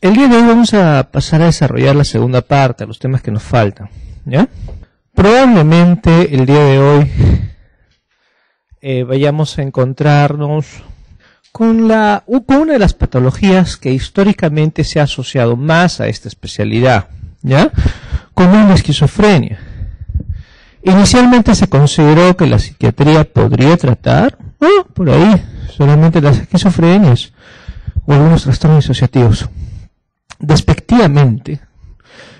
El día de hoy vamos a pasar a desarrollar la segunda parte, los temas que nos faltan. ¿Ya? Probablemente el día de hoy eh, vayamos a encontrarnos con, la, con una de las patologías que históricamente se ha asociado más a esta especialidad, ¿ya? Con la esquizofrenia. Inicialmente se consideró que la psiquiatría podría tratar, por ahí, solamente las esquizofrenias o algunos trastornos asociativos. Despectivamente,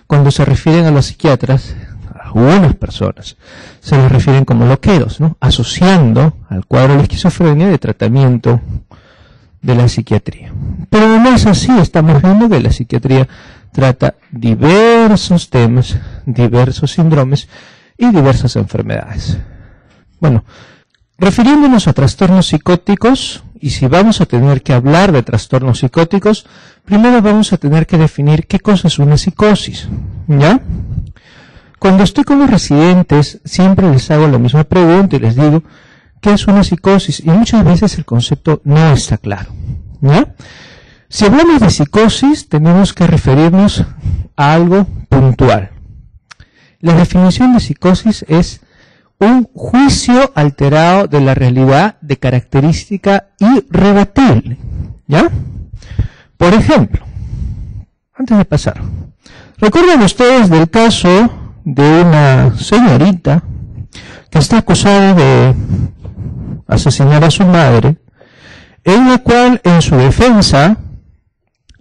cuando se refieren a los psiquiatras, algunas personas se les refieren como loqueros, ¿no? asociando al cuadro de la esquizofrenia de tratamiento de la psiquiatría. Pero no es así, estamos viendo que la psiquiatría trata diversos temas, diversos síndromes y diversas enfermedades. Bueno, refiriéndonos a trastornos psicóticos, y si vamos a tener que hablar de trastornos psicóticos, primero vamos a tener que definir qué cosa es una psicosis, ¿ya? Cuando estoy con los residentes, siempre les hago la misma pregunta y les digo, ¿qué es una psicosis? Y muchas veces el concepto no está claro. ¿ya? Si hablamos de psicosis, tenemos que referirnos a algo puntual. La definición de psicosis es un juicio alterado de la realidad de característica irrebatible. ¿Ya? Por ejemplo, antes de pasar, recuerden ustedes del caso de una señorita que está acusada de asesinar a su madre, en la cual en su defensa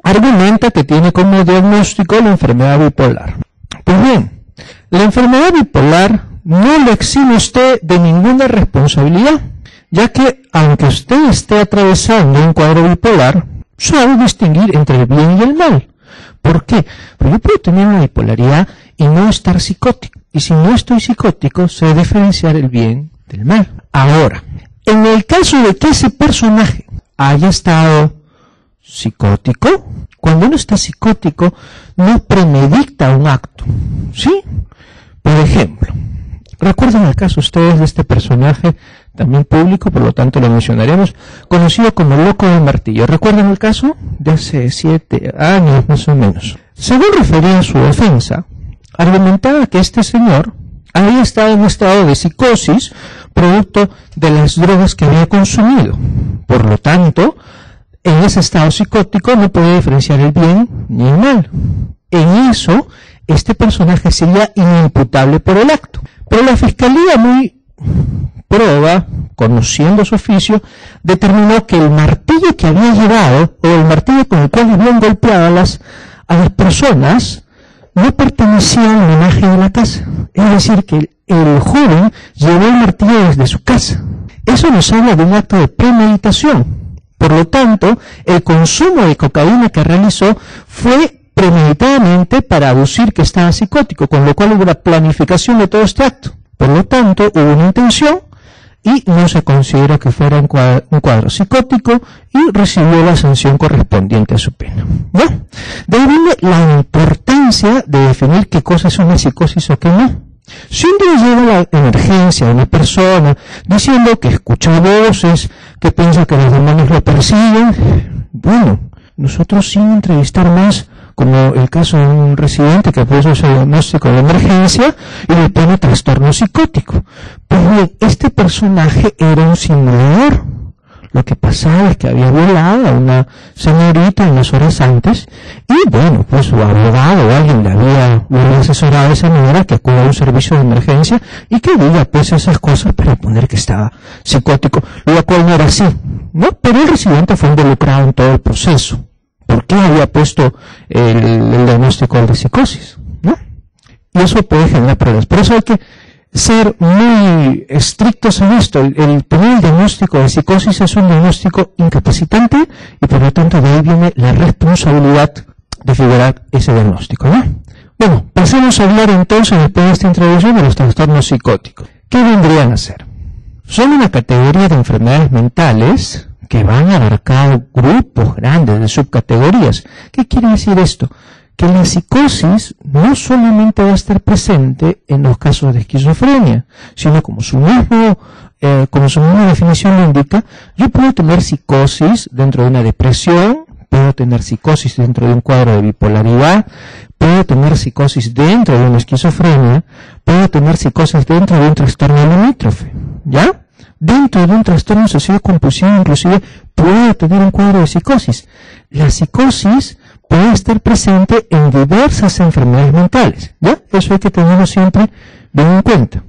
argumenta que tiene como diagnóstico la enfermedad bipolar. Pues bien, la enfermedad bipolar no le exime usted de ninguna responsabilidad, ya que aunque usted esté atravesando un cuadro bipolar, sabe distinguir entre el bien y el mal. ¿Por qué? Porque yo puedo tener una bipolaridad y no estar psicótico. Y si no estoy psicótico, sé diferenciar el bien del mal. Ahora, en el caso de que ese personaje haya estado psicótico, cuando uno está psicótico, no premedita un acto. ¿Sí? Por ejemplo, recuerden el caso ustedes de este personaje, también público, por lo tanto lo mencionaremos, conocido como Loco del Martillo. ¿Recuerdan el caso? De hace siete años más o menos. Según refería su defensa, argumentaba que este señor había estado en un estado de psicosis producto de las drogas que había consumido. Por lo tanto, en ese estado psicótico no podía diferenciar el bien ni el mal. En eso, este personaje sería inimputable por el acto. Pero la fiscalía muy prueba, conociendo su oficio, determinó que el martillo que había llevado, o el martillo con el cual habían golpeado a las, a las personas, no pertenecía al homenaje de la casa. Es decir, que el joven llevó el martillo desde su casa. Eso nos habla de un acto de premeditación. Por lo tanto, el consumo de cocaína que realizó fue premeditadamente para aducir que estaba psicótico, con lo cual hubo una planificación de todo este acto. Por lo tanto, hubo una intención y no se considera que fuera un cuadro, psicótico y recibió la sanción correspondiente a su pena. ¿No? De ahí viene la importancia de definir qué cosa es una psicosis o qué no. Si un día llega la emergencia de una persona diciendo que escucha voces, que piensa que los demonios lo persiguen, bueno, nosotros sin entrevistar más como el caso de un residente que puso ese diagnóstico de emergencia y le pone trastorno psicótico. Pues bien, este personaje era un simulador. Lo que pasaba es que había violado a una señorita unas horas antes y bueno, pues su abogado o alguien le había, asesorado de esa manera que acude a un servicio de emergencia y que diga pues esas cosas para poner que estaba psicótico, lo cual no era así, ¿no? Pero el residente fue involucrado en todo el proceso. ¿Por qué había puesto el, diagnóstico de psicosis? ¿no? Y eso puede generar problemas. Por eso hay que ser muy estrictos en esto. El, tener el diagnóstico de psicosis es un diagnóstico incapacitante y por lo tanto de ahí viene la responsabilidad de figurar ese diagnóstico. ¿no? Bueno, pasemos a hablar entonces después de esta introducción de los trastornos psicóticos. ¿Qué vendrían a ser? Son una categoría de enfermedades mentales que van a grupos grandes de subcategorías. ¿Qué quiere decir esto? Que la psicosis no solamente va a estar presente en los casos de esquizofrenia, sino como su mismo, eh, como su misma definición lo indica, yo puedo tener psicosis dentro de una depresión, puedo tener psicosis dentro de un cuadro de bipolaridad, puedo tener psicosis dentro de una esquizofrenia, puedo tener psicosis dentro de un trastorno limítrofe, ¿ya? Dentro de un trastorno obsesivo compulsivo inclusive puedo tener un cuadro de psicosis. La psicosis puede estar presente en diversas enfermedades mentales, ¿ya? Eso hay que tenerlo siempre bien en cuenta.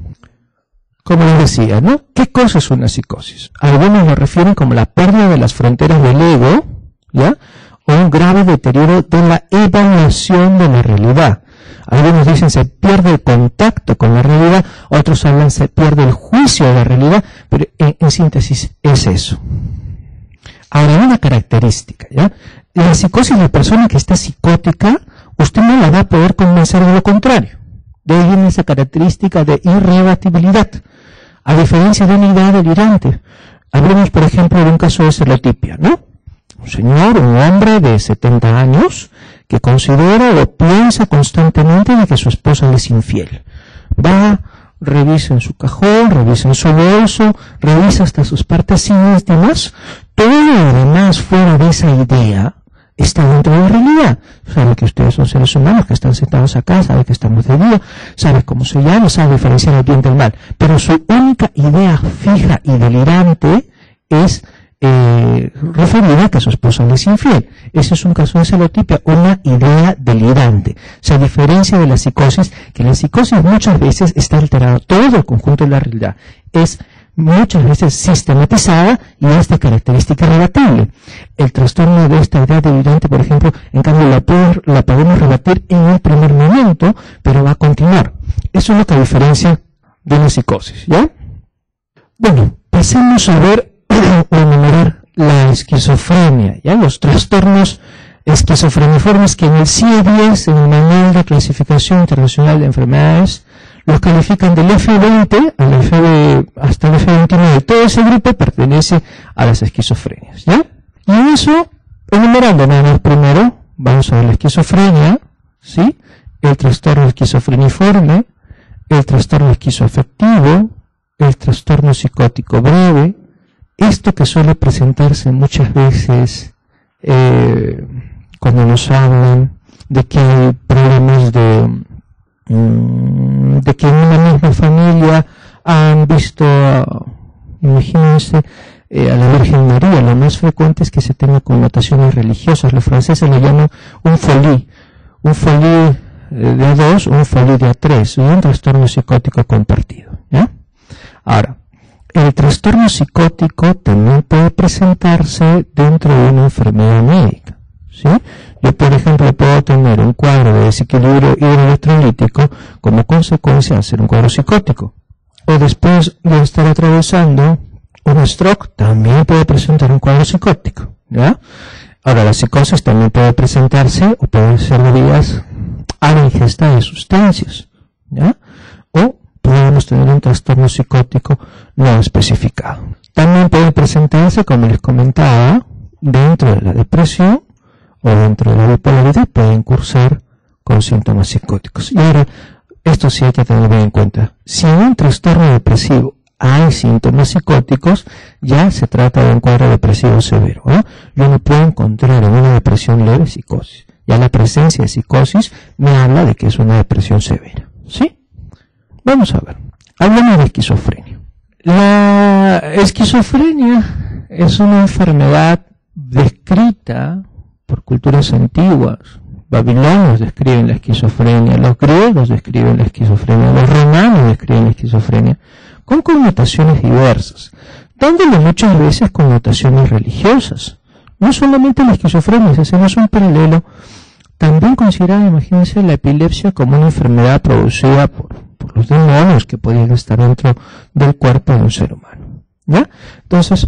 Como les decía, ¿no? ¿Qué cosa es una psicosis? Algunos lo refieren como la pérdida de las fronteras del ego, ¿ya? O un grave deterioro de la evaluación de la realidad. Algunos dicen se pierde el contacto con la realidad, otros hablan se pierde el juicio de la realidad, pero en, en síntesis es eso. Ahora, una característica, ¿ya? La psicosis de la persona que está psicótica, usted no la va a poder convencer de lo contrario. De ahí viene esa característica de irrebatibilidad a diferencia de una idea delirante. Hablemos, por ejemplo, de un caso de celotipia, ¿no? Un señor, un hombre de 70 años, que considera o piensa constantemente de que su esposa le es infiel. Va, revisa en su cajón, revisa en su bolso, revisa hasta sus partes íntimas, todo lo demás fuera de esa idea está dentro de la realidad. Sabe que ustedes son seres humanos que están sentados acá, sabe que estamos de día, sabe cómo se llama, sabe diferenciar el bien del mal. Pero su única idea fija y delirante es eh, referida a que su esposa le es infiel. Ese es un caso de celotipia, una idea delirante. Se diferencia de la psicosis, que la psicosis muchas veces está alterada todo el conjunto de la realidad. Es muchas veces sistematizada y esta característica rebatible. El trastorno de esta idea delirante, por ejemplo, en cambio la, la podemos rebatir en un primer momento, pero va a continuar. Eso es lo que diferencia de una psicosis, ¿ya? Bueno, pasemos a ver o enumerar la esquizofrenia, ¿ya? Los trastornos esquizofreniformes que en el CIE-10, en el Manual de Clasificación Internacional de Enfermedades, los califican del F20 al F hasta el F29. Todo ese grupo pertenece a las esquizofrenias, ¿ya? Y eso, enumerando nada más primero, vamos a ver la esquizofrenia, ¿sí? El trastorno esquizofreniforme, el trastorno esquizoafectivo, el trastorno psicótico breve, esto que suele presentarse muchas veces eh, cuando nos hablan de que hay problemas de Mm, de que en una misma familia han visto, imagínense, eh, a la Virgen María. Lo más frecuente es que se tenga connotaciones religiosas. Los franceses le llaman un folie, un folie eh, de a dos, un folie de a tres, un trastorno psicótico compartido. ¿ya? Ahora, el trastorno psicótico también puede presentarse dentro de una enfermedad médica. ¿sí? Yo, por ejemplo, puedo tener un cuadro de desequilibrio hidroelectrolítico como consecuencia de ser un cuadro psicótico. O después de estar atravesando un stroke, también puede presentar un cuadro psicótico. ¿ya? Ahora, la psicosis también puede presentarse o puede ser debidas a la ingesta de sustancias. Podemos tener un trastorno psicótico no especificado. También puede presentarse, como les comentaba, dentro de la depresión o dentro de la bipolaridad pueden cursar con síntomas psicóticos. Y ahora, esto sí hay que tener bien en cuenta. Si en un trastorno depresivo hay síntomas psicóticos, ya se trata de un cuadro depresivo severo. Yo no puedo encontrar en una depresión leve psicosis. Ya la presencia de psicosis me habla de que es una depresión severa. ¿Sí? Vamos a ver. Hablamos de esquizofrenia. La esquizofrenia es una enfermedad descrita por culturas antiguas. Babilonios describen la esquizofrenia, los griegos describen la esquizofrenia, los romanos describen la esquizofrenia, con connotaciones diversas, dándole muchas veces connotaciones religiosas. No solamente la esquizofrenia, si hacemos un paralelo, también consideran, imagínense, la epilepsia como una enfermedad producida por, por los demonios que podían estar dentro del cuerpo de un ser humano. ¿Ya? Entonces,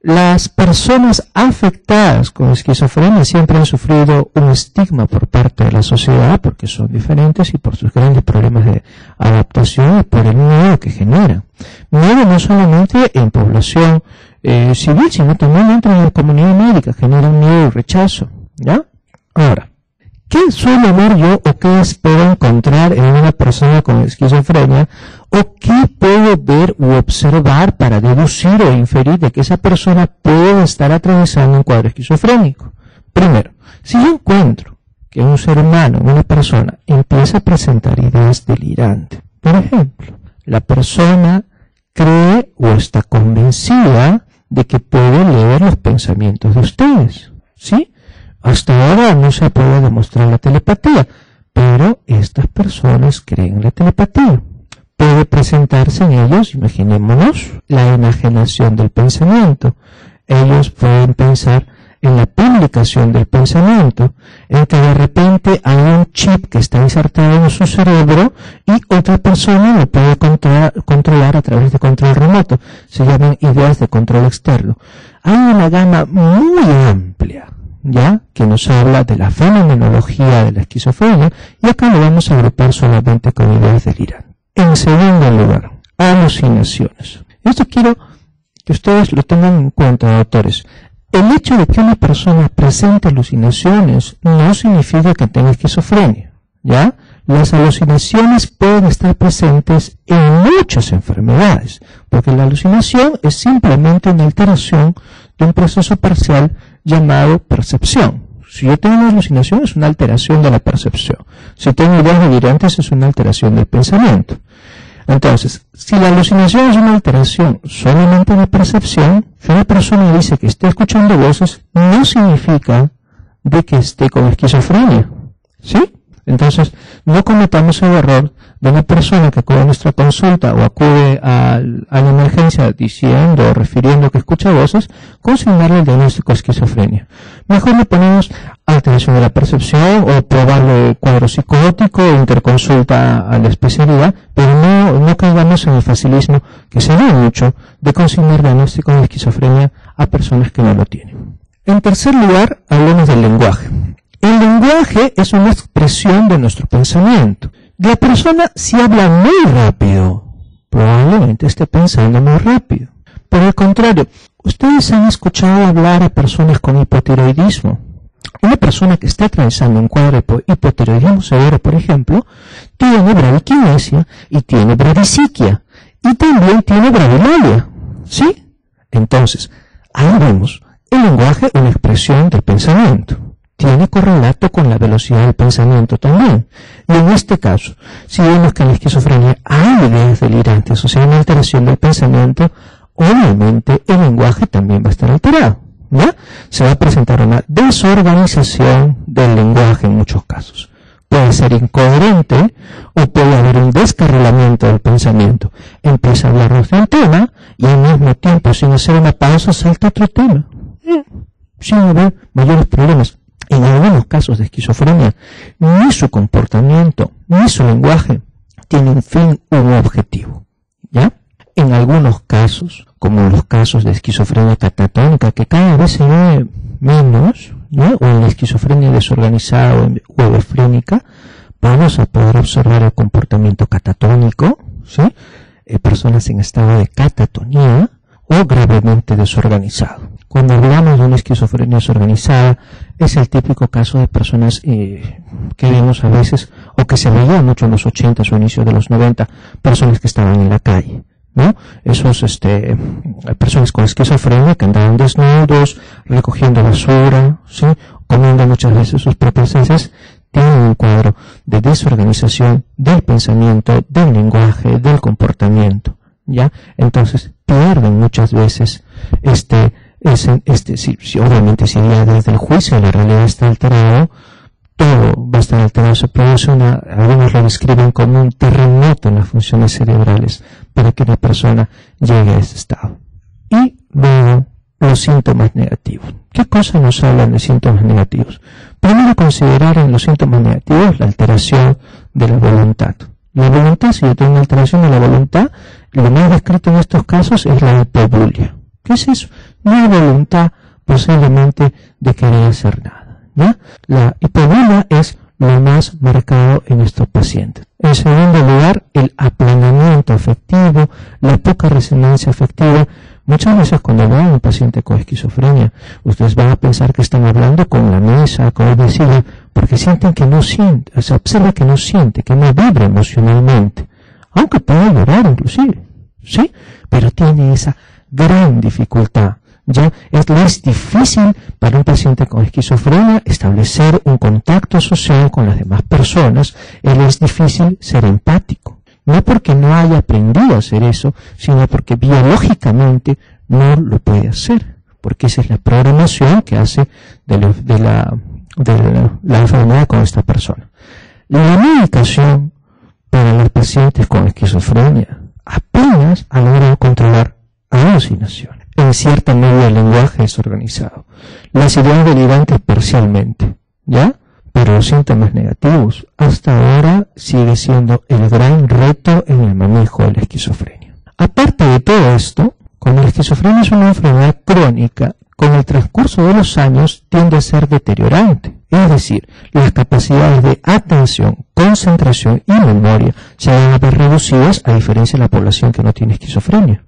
las personas afectadas con esquizofrenia siempre han sufrido un estigma por parte de la sociedad porque son diferentes y por sus grandes problemas de adaptación y por el miedo que generan. Miedo no solamente en población eh, civil, sino también dentro de la comunidad médica, generan miedo y rechazo. ¿Ya? Ahora, ¿Qué suelo ver yo o qué espero encontrar en una persona con esquizofrenia? ¿O qué puedo ver u observar para deducir o inferir de que esa persona puede estar atravesando un cuadro esquizofrénico? Primero, si yo encuentro que un ser humano, una persona, empieza a presentar ideas delirantes, por ejemplo, la persona cree o está convencida de que puede leer los pensamientos de ustedes, ¿sí? Hasta ahora no se puede demostrar la telepatía, pero estas personas creen la telepatía. Puede presentarse en ellos, imaginémonos, la enajenación del pensamiento. Ellos pueden pensar en la publicación del pensamiento, en que de repente hay un chip que está insertado en su cerebro y otra persona lo puede controlar, a través de control remoto. Se llaman ideas de control externo. Hay una gama muy amplia, ¿ya? Que nos habla de la fenomenología de la esquizofrenia y acá lo vamos a agrupar solamente con ideas delirantes. En segundo lugar, alucinaciones. Esto quiero que ustedes lo tengan en cuenta, doctores. El hecho de que una persona presente alucinaciones no significa que tenga esquizofrenia, ¿ya? Las alucinaciones pueden estar presentes en muchas enfermedades, porque la alucinación es simplemente una alteración de un proceso parcial llamado percepción. Si yo tengo una alucinación es una alteración de la percepción. Si tengo ideas delirantes es una alteración del pensamiento. Entonces, si la alucinación es una alteración solamente de percepción, si una persona dice que esté escuchando voces, no significa de que esté con esquizofrenia. ¿Sí? Entonces, no cometamos el error de una persona que acude a nuestra consulta o acude a, la emergencia diciendo o refiriendo que escucha voces, consignarle el diagnóstico de esquizofrenia. Mejor le ponemos alteración de la percepción o probarle cuadro psicótico interconsulta a la especialidad, pero no, no caigamos en el facilismo que se ve mucho de consignar diagnóstico de esquizofrenia a personas que no lo tienen. En tercer lugar, hablemos del lenguaje. El lenguaje es una expresión de nuestro pensamiento. La persona si habla muy rápido, probablemente esté pensando muy rápido. Por el contrario, ustedes han escuchado hablar a personas con hipotiroidismo. Una persona que está atravesando un cuadro de hipotiroidismo severo, por ejemplo, tiene bradiquinesia y tiene bradisiquia y también tiene bradilalia. ¿Sí? Entonces, ahí vemos el lenguaje una expresión del pensamiento tiene correlato con la velocidad del pensamiento también. Y en este caso, si vemos que en la esquizofrenia hay ideas delirantes, o sea, una alteración del pensamiento, obviamente el lenguaje también va a estar alterado. ¿ya? Se va a presentar una desorganización del lenguaje en muchos casos. Puede ser incoherente o puede haber un descarrilamiento del pensamiento. Empieza a hablar de un tema y al mismo tiempo, sin hacer una pausa, salta otro tema. Sin haber mayores problemas en algunos casos de esquizofrenia, ni su comportamiento, ni su lenguaje tiene un fin u un objetivo. ¿Ya? En algunos casos, como los casos de esquizofrenia catatónica, que cada vez se ve menos, ¿no? o en la esquizofrenia desorganizada o hebefrénica, vamos a poder observar el comportamiento catatónico, ¿sí? Eh, personas en estado de catatonía o gravemente desorganizado. Cuando hablamos de una esquizofrenia desorganizada, es el típico caso de personas eh, que vemos a veces, o que se veía mucho en los 80 o inicios de los 90, personas que estaban en la calle. ¿no? Esos, este, personas con esquizofrenia que andaban desnudos, recogiendo basura, ¿sí? Comiendo muchas veces sus propias heces, tienen un cuadro de desorganización del pensamiento, del lenguaje, del comportamiento, ¿ya? Entonces, pierden muchas veces este, este, si, obviamente si ya desde el juicio la realidad está alterado, todo va a estar alterado. Se produce una, algunos lo describen como un terremoto en las funciones cerebrales para que la persona llegue a ese estado. Y luego, los síntomas negativos. ¿Qué cosas nos hablan de síntomas negativos? Primero considerar en los síntomas negativos la alteración de la voluntad. La voluntad, si yo tengo una alteración de la voluntad, lo más descrito en estos casos es la hipobulia. ¿Qué es eso? No hay voluntad posiblemente de querer hacer nada. ¿ya? La hipobulia es lo más marcado en estos pacientes. En segundo lugar, el aplanamiento afectivo, la poca resonancia afectiva. Muchas veces cuando vean a un paciente con esquizofrenia, ustedes van a pensar que están hablando con la mesa, con el vecino, porque sienten que no siente, se observa que no siente, que no vibra emocionalmente, aunque pueda llorar inclusive, ¿sí? Pero tiene esa gran dificultad ya es, difícil para un paciente con esquizofrenia establecer un contacto social con las demás personas, él es difícil ser empático. No porque no haya aprendido a hacer eso, sino porque biológicamente no lo puede hacer, porque esa es la programación que hace de, la, de la enfermedad con esta persona. La medicación para los pacientes con esquizofrenia apenas a logrado controlar alucinaciones. En cierta medida el lenguaje es organizado. Las ideas delirantes parcialmente, ¿ya? Pero los síntomas negativos hasta ahora sigue siendo el gran reto en el manejo de la esquizofrenia. Aparte de todo esto, como la esquizofrenia es una enfermedad crónica, con el transcurso de los años tiende a ser deteriorante. Es decir, las capacidades de atención, concentración y memoria se van a ver reducidas a diferencia de la población que no tiene esquizofrenia.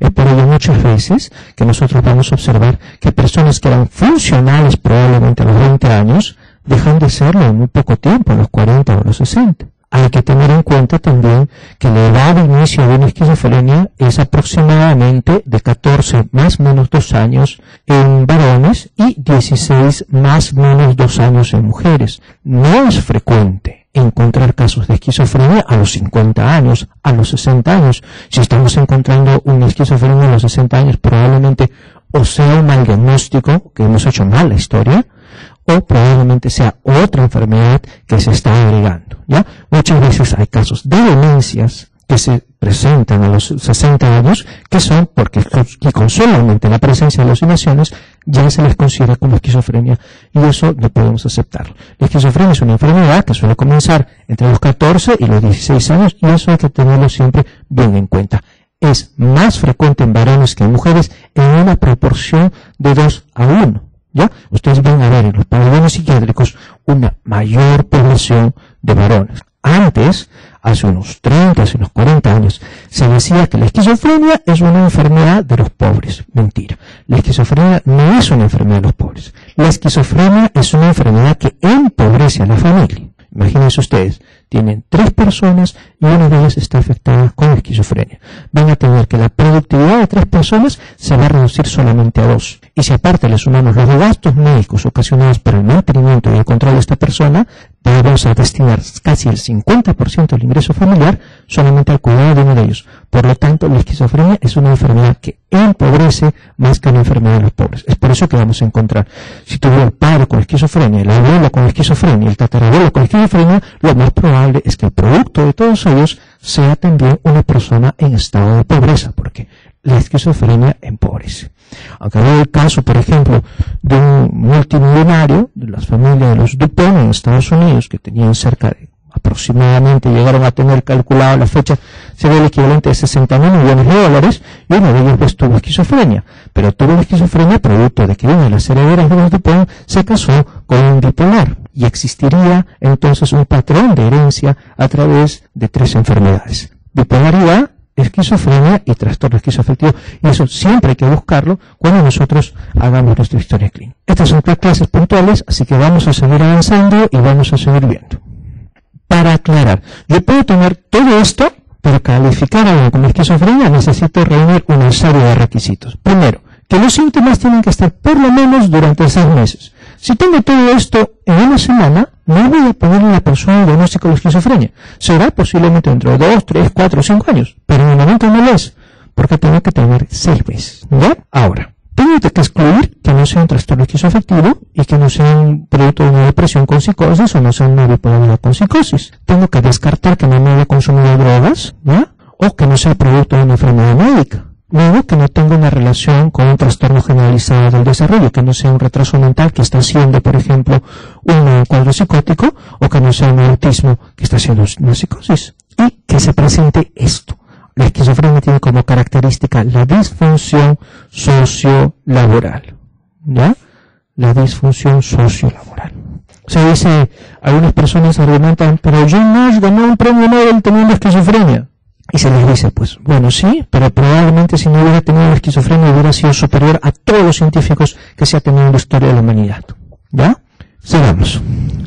Es por ello muchas veces que nosotros vamos a observar que personas que eran funcionales probablemente a los 20 años dejan de serlo en muy poco tiempo, a los 40 o a los 60 hay que tener en cuenta también que la edad de inicio de una esquizofrenia es aproximadamente de 14 más menos 2 años en varones y 16 más menos 2 años en mujeres. No es frecuente encontrar casos de esquizofrenia a los 50 años, a los 60 años. Si estamos encontrando una esquizofrenia a los 60 años, probablemente o sea un mal diagnóstico, que hemos hecho mal la historia, o probablemente sea otra enfermedad que se está agregando. ¿ya? Muchas veces hay casos de demencias que se presentan a los 60 años, que son porque con solamente la presencia de alucinaciones ya se les considera como esquizofrenia y eso no podemos aceptarlo. La esquizofrenia es una enfermedad que suele comenzar entre los 14 y los 16 años y eso hay que tenerlo siempre bien en cuenta. Es más frecuente en varones que en mujeres en una proporción de 2 a 1. ¿Ya? Ustedes van a ver en los pabellones psiquiátricos una mayor población de varones. Antes, hace unos 30, hace unos 40 años, se decía que la esquizofrenia es una enfermedad de los pobres. Mentira. La esquizofrenia no es una enfermedad de los pobres. La esquizofrenia es una enfermedad que empobrece a la familia. Imagínense ustedes, tienen tres personas y una de ellas está afectada con esquizofrenia. Van a tener que la productividad de tres personas se va a reducir solamente a dos. Y si aparte le sumamos los gastos médicos ocasionados por el mantenimiento y el control de esta persona, a destinar casi el 50% del ingreso familiar solamente al cuidado de uno de ellos. Por lo tanto, la esquizofrenia es una enfermedad que empobrece más que una enfermedad de los pobres. Es por eso que vamos a encontrar, si tuviera el padre con esquizofrenia, el abuelo con esquizofrenia, el tatarabuelo con esquizofrenia, lo más probable es que el producto de todos ellos sea también una persona en estado de pobreza, porque la esquizofrenia empobrece. Hay el caso, por ejemplo, de un multimillonario de las familias de los Dupont en Estados Unidos, que tenían cerca de aproximadamente, llegaron a tener calculado la fecha, sería el equivalente de 60 mil millones de dólares, y uno de ellos pues, tuvo esquizofrenia. Pero tuvo esquizofrenia producto de que una de las herederas de los Dupont se casó con un bipolar. Y existiría entonces un patrón de herencia a través de tres enfermedades. Bipolaridad, esquizofrenia y trastorno esquizoafectivo. Y eso siempre hay que buscarlo cuando nosotros hagamos nuestra historia clínica. Estas son tres clases puntuales, así que vamos a seguir avanzando y vamos a seguir viendo. Para aclarar, yo puedo tener todo esto, pero calificar algo como esquizofrenia necesito reunir una serie de requisitos. Primero, que los síntomas tienen que estar por lo menos durante seis meses. Si tengo todo esto en una semana, no voy a ponerle a la persona un diagnóstico de esquizofrenia. Será posiblemente dentro de dos, tres, cuatro, cinco años, pero en el momento no lo es, porque tengo que tener seis meses. ¿Ya? Ahora, tengo que excluir que no sea un trastorno esquizoafectivo y que no sea un producto de una depresión con psicosis o no sea una bipolaridad con psicosis. Tengo que descartar que no me haya consumido drogas, ¿ya? O que no sea producto de una enfermedad médica. Luego, que no tenga una relación con un trastorno generalizado del desarrollo, que no sea un retraso mental que está haciendo, por ejemplo, un cuadro psicótico, o que no sea un autismo que está haciendo una psicosis. Y que se presente esto. La esquizofrenia tiene como característica la disfunción sociolaboral. ¿Ya? La disfunción sociolaboral. O sea, dice, algunas personas argumentan, pero John Nash ganó un premio Nobel teniendo esquizofrenia. Y se les dice, pues, bueno, sí, pero probablemente si no hubiera tenido esquizofrenia hubiera sido superior a todos los científicos que se ha tenido en la historia de la humanidad. ¿Ya? Sigamos.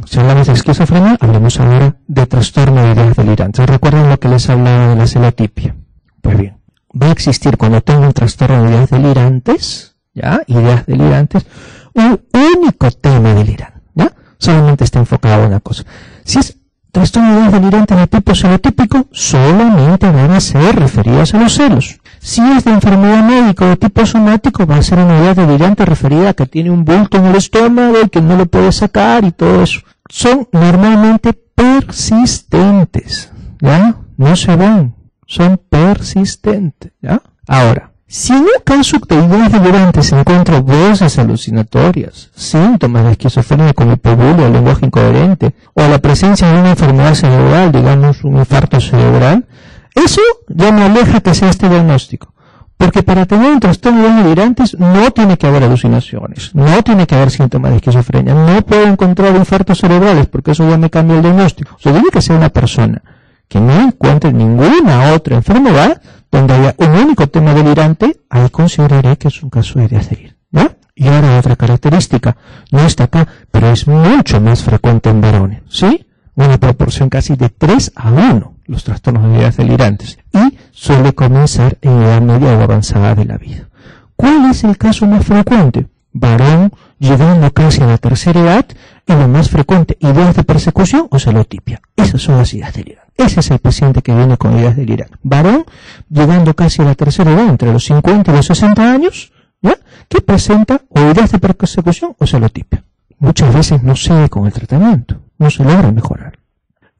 Si hablamos de esquizofrenia, hablemos ahora de trastorno de ideas delirantes. ¿Recuerdan lo que les hablaba de la celotipia? Pues bien, va a existir cuando tengo un trastorno de ideas delirantes, ¿ya? Ideas delirantes, un único tema delirante, ¿ya? Solamente está enfocado en una cosa. Si es trastorno de ideas delirantes de tipo celotípico, solamente van a ser referidas a los celos. Si es de enfermedad médica de tipo somático, va a ser una idea delirante referida a que tiene un bulto en el estómago y que no lo puede sacar y todo eso. Son normalmente persistentes, ¿ya? No se van, son persistentes, ¿ya? Ahora, si en un caso de delirantes se encuentran voces alucinatorias, síntomas de esquizofrenia como hipobulia lenguaje incoherente, o la presencia de una enfermedad cerebral, digamos un infarto cerebral, eso ya me aleja que sea este diagnóstico. Porque para tener un trastorno de delirantes no tiene que haber alucinaciones, no tiene que haber síntomas de esquizofrenia, no puedo encontrar infartos cerebrales porque eso ya me cambia el diagnóstico. O sea, tiene que ser una persona que no encuentre ninguna otra enfermedad donde haya un único tema delirante, ahí consideraré que es un caso de ideas ¿no? Y ahora otra característica, no está acá, pero es mucho más frecuente en varones, ¿sí? Una proporción casi de 3 a 1 los trastornos de ideas delirantes y suele comenzar en edad media o avanzada de la vida. ¿Cuál es el caso más frecuente? Varón llegando casi a la tercera edad y lo más frecuente, ideas de persecución o celotipia. Esas son las ideas delirantes. Ese es el paciente que viene con ideas delirantes. Varón llegando casi a la tercera edad, entre los 50 y los 60 años, ¿ya? que presenta o ideas de persecución o celotipia. Muchas veces no sigue con el tratamiento, no se logra mejorar.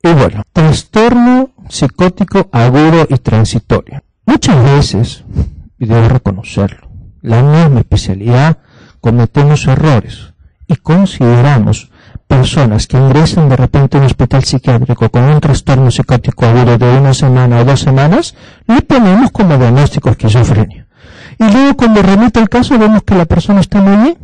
Y bueno, trastorno psicótico agudo y transitorio. Muchas veces, y debo reconocerlo, la misma especialidad cometemos errores y consideramos personas que ingresan de repente a un hospital psiquiátrico con un trastorno psicótico agudo de una semana o dos semanas, le ponemos como diagnóstico esquizofrenia. Y luego cuando remite el caso vemos que la persona está muy bien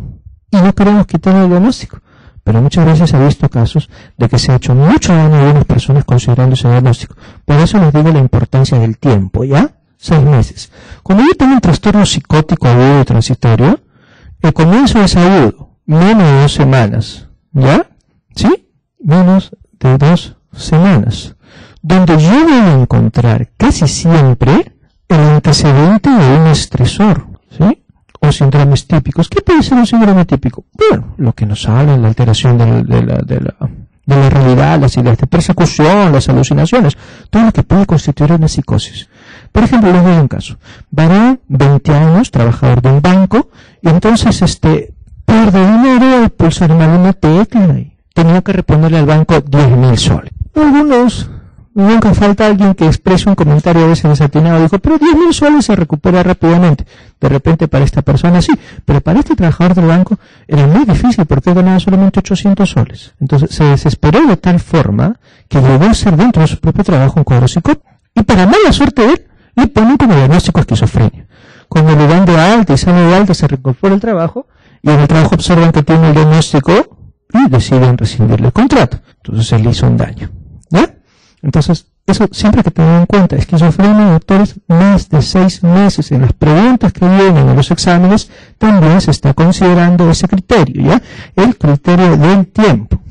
y no queremos quitar el diagnóstico. Pero muchas veces he visto casos de que se ha hecho mucho daño a algunas personas considerando ese diagnóstico. Por eso les digo la importancia del tiempo, ¿ya? Seis meses. Cuando yo tengo un trastorno psicótico agudo y transitorio, el comienzo es agudo, menos de dos semanas, ¿ya? ¿Sí? Menos de dos semanas. Donde yo voy a encontrar casi siempre el antecedente de un estresor, ¿sí? o síndromes típicos. ¿Qué puede ser un síndrome típico? Bueno, lo que nos habla, la alteración de la, de la, de la realidad, las ideas de persecución, las alucinaciones, todo lo que puede constituir una psicosis. Por ejemplo, les doy un caso. Varón, 20 años, trabajador de un banco, y entonces este, pierde dinero al pulsar mal una tecla y tenía que reponerle al banco 10 mil soles. Algunos nunca falta alguien que exprese un comentario a veces desatinado. Dijo, pero 10 mil soles se recupera rápidamente. De repente para esta persona sí, pero para este trabajador del banco era muy difícil porque ganaba solamente 800 soles. Entonces se desesperó de tal forma que llegó a hacer dentro de su propio trabajo un cuadro. Y para mala suerte de él, le ponen como diagnóstico esquizofrenia. Cuando le dan de alta y sale de alta, se recupera el trabajo y en el trabajo observan que tiene el diagnóstico y deciden rescindirle el contrato. Entonces él hizo un daño. ¿Ya? Entonces, eso siempre hay que tener en cuenta. Esquizofrenia, doctores, más de seis meses en las preguntas que vienen en los exámenes, también se está considerando ese criterio, ¿ya? El criterio del tiempo.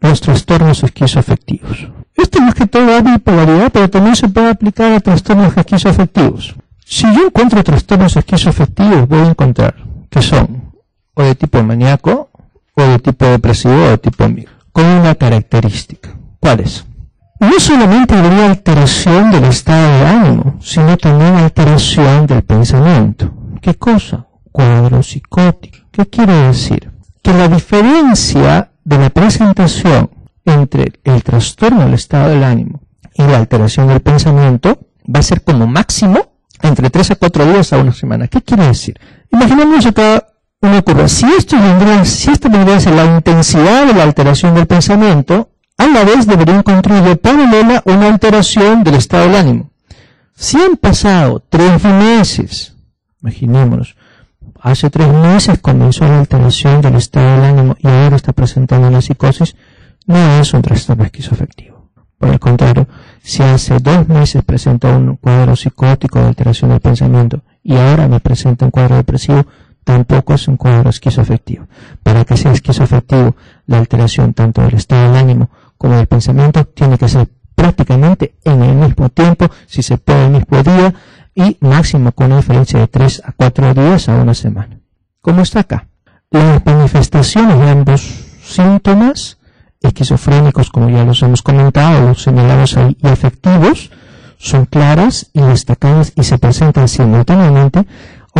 Los trastornos esquizoafectivos. Esto más que todo es bipolaridad, pero también se puede aplicar a trastornos esquizoafectivos. Si yo encuentro trastornos esquizoafectivos, voy a encontrar que son o de tipo maníaco, o de tipo depresivo, o de tipo amigo, con una característica. ¿Cuál es? no solamente habría alteración del estado de ánimo, sino también alteración del pensamiento. ¿Qué cosa? Cuadro psicótico. ¿Qué quiere decir? Que la diferencia de la presentación entre el trastorno del estado del ánimo y la alteración del pensamiento va a ser como máximo entre 3 a 4 días a una semana. ¿Qué quiere decir? Imaginemos acá una curva. Si esto vendría, si vendría a ser la intensidad de la alteración del pensamiento, a la vez debería encontrar de paralela una alteración del estado del ánimo. Si han pasado tres meses, imaginémonos, hace tres meses comenzó la alteración del estado del ánimo y ahora está presentando una psicosis, no es un trastorno esquizoafectivo. Por el contrario, si hace dos meses presentó un cuadro psicótico de alteración del pensamiento y ahora me presenta un cuadro depresivo, tampoco es un cuadro esquizoafectivo. Para que sea esquizoafectivo, la alteración tanto del estado del ánimo como el pensamiento tiene que ser prácticamente en el mismo tiempo, si se puede el mismo día, y máximo con una diferencia de 3 a 4 días a una semana. como está acá. Las manifestaciones de ambos síntomas, esquizofrénicos, como ya los hemos comentado, señalados ahí, y afectivos, son claras y destacadas y se presentan simultáneamente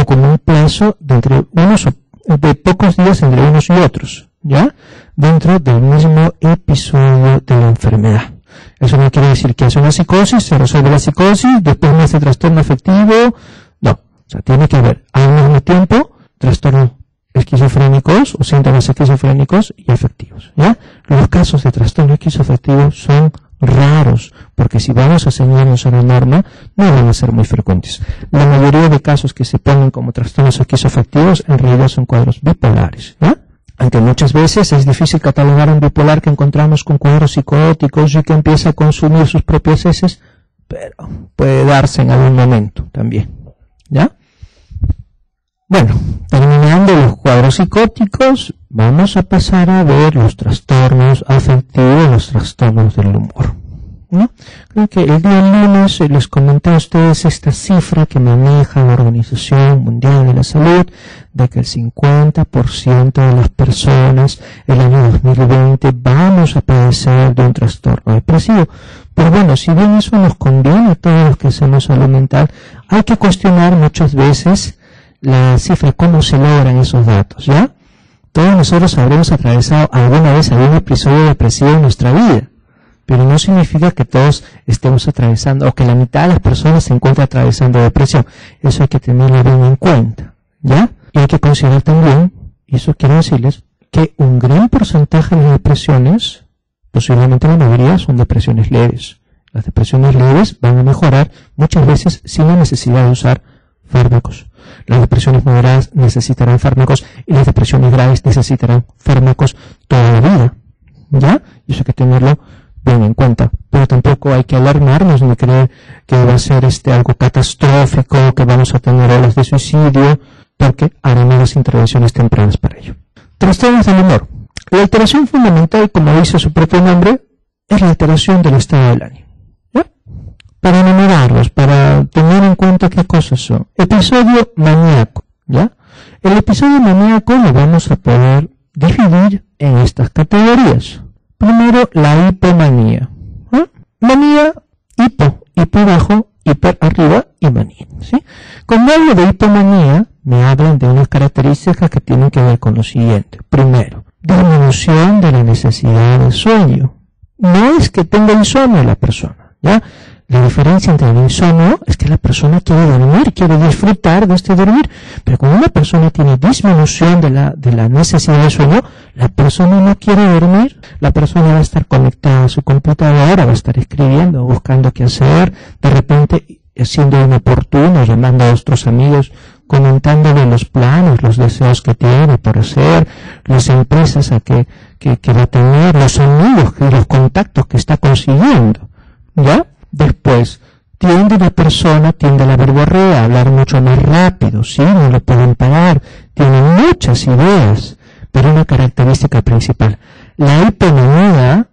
con un plazo de entre unos de pocos días entre unos y otros, ¿ya? Dentro del mismo episodio de la enfermedad. Eso no quiere decir que hace una psicosis, se resuelve la psicosis, después no hace trastorno afectivo. No. O sea, tiene que haber al mismo tiempo trastornos esquizofrénicos o síntomas esquizofrénicos y afectivos. ¿ya? Los casos de trastorno esquizoafectivo son raros, porque si vamos a ceñirnos a la norma, no van a ser muy frecuentes. La mayoría de casos que se ponen como trastornos esquizoafectivos en realidad son cuadros bipolares. ¿ya? aunque muchas veces es difícil catalogar un bipolar que encontramos con cuadros psicóticos y que empieza a consumir sus propias heces, pero puede darse en algún momento también. ¿Ya? Bueno, terminando los cuadros psicóticos, vamos a pasar a ver los trastornos afectivos, los trastornos del humor. ¿no? Creo que el día lunes les comenté a ustedes esta cifra que maneja la Organización Mundial de la Salud de que el 50% de las personas el año 2020 vamos a padecer de un trastorno depresivo. Pero bueno, si bien eso nos conviene a todos los que hacemos salud mental, hay que cuestionar muchas veces la cifra, cómo se logran esos datos, ¿ya? Todos nosotros habremos atravesado alguna vez algún episodio depresivo en nuestra vida pero no significa que todos estemos atravesando o que la mitad de las personas se encuentren atravesando depresión. Eso hay que tenerlo bien en cuenta, ¿ya? Y hay que considerar también, y eso quiero decirles, que un gran porcentaje de depresiones, posiblemente la mayoría, son depresiones leves. Las depresiones leves van a mejorar muchas veces sin la necesidad de usar fármacos. Las depresiones moderadas necesitarán fármacos y las depresiones graves necesitarán fármacos toda la vida. ¿Ya? Y eso hay que tenerlo en cuenta. Pero tampoco hay que alarmarnos ni creer que va a ser este algo catastrófico, que vamos a tener olas de suicidio, porque haremos las intervenciones tempranas para ello. Trastornos del humor. La alteración fundamental, como dice su propio nombre, es la alteración del estado del ánimo. Para enumerarlos, para tener en cuenta qué cosas son. Episodio maníaco. ¿Ya? El episodio maníaco lo vamos a poder dividir en estas categorías. Primero, la hipomanía. ¿eh? Manía, hipo, hipo abajo, hiper arriba y manía. ¿sí? Cuando hablo de hipomanía, me hablan de unas características que tienen que ver con lo siguiente. Primero, disminución de la necesidad de sueño. No es que tenga insomnio la persona, ¿ya? La diferencia entre el insomnio es que la persona quiere dormir, quiere disfrutar de este dormir, pero cuando una persona tiene disminución de la, de la necesidad de sueño, la persona no quiere dormir, la persona va a estar conectada a su computadora, va a estar escribiendo, buscando qué hacer, de repente siendo inoportuno, llamando a otros amigos, comentándole los planes, los deseos que tiene por hacer, las empresas a que, que, que va a tener, los amigos los contactos que está consiguiendo. ¿Ya? Después, tiende la persona, tiende la verborrea a hablar mucho más rápido, ¿sí? No lo pueden parar, tiene muchas ideas, pero una característica principal. La hipomanía,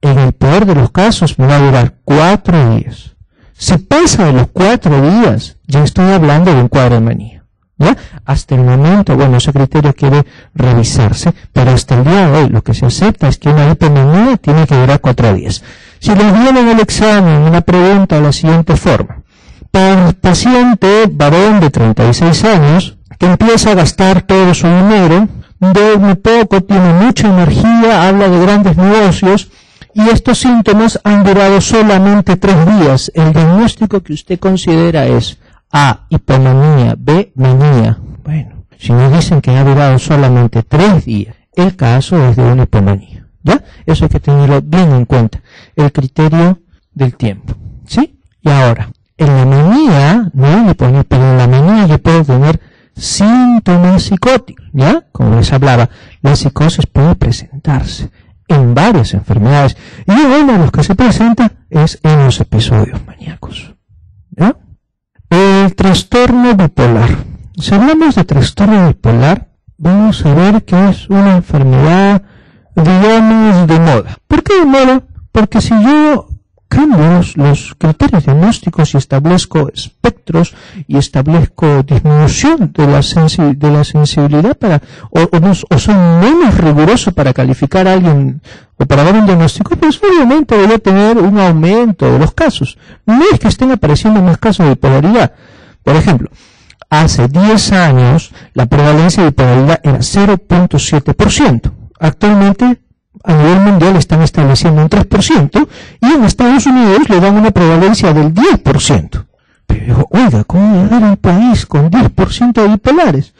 en el peor de los casos, va a durar cuatro días. Si pasa de los cuatro días, ya estoy hablando de un cuadro de manía. ¿Ya? Hasta el momento, bueno, ese criterio quiere revisarse, pero hasta el día de hoy lo que se acepta es que una hipomanía tiene que durar cuatro días. Si les viene en el examen una pregunta de la siguiente forma. Paciente varón de 36 años, que empieza a gastar todo su dinero, duerme poco, tiene mucha energía, habla de grandes negocios, y estos síntomas han durado solamente tres días. El diagnóstico que usted considera es A, hipomanía, B, manía. Bueno, si nos dicen que ha durado solamente tres días, el caso es de una hipomanía. ¿Ya? Eso hay que tenerlo bien en cuenta. El criterio del tiempo. ¿Sí? Y ahora, en la manía, no pone, pero en la manía yo puedo tener síntomas psicóticos, ¿ya? Como les hablaba, la psicosis puede presentarse en varias enfermedades y uno de los que se presenta es en los episodios maníacos, ¿ya? El trastorno bipolar. Si hablamos de trastorno bipolar, vamos a ver que es una enfermedad digamos, de moda. ¿Por qué de moda? Porque si yo cambio los, criterios diagnósticos y establezco espectros y establezco disminución de la, sensibilidad para, o, o, son menos rigurosos para calificar a alguien o para dar un diagnóstico, pues obviamente voy a tener un aumento de los casos. No es que estén apareciendo más casos de bipolaridad. Por ejemplo, hace 10 años la prevalencia de bipolaridad era 0.7%. Actualmente a nivel mundial están estableciendo un 3% y en Estados Unidos le dan una prevalencia del 10%. Pero oiga, ¿cómo llegar a un país con 10% de bipolares?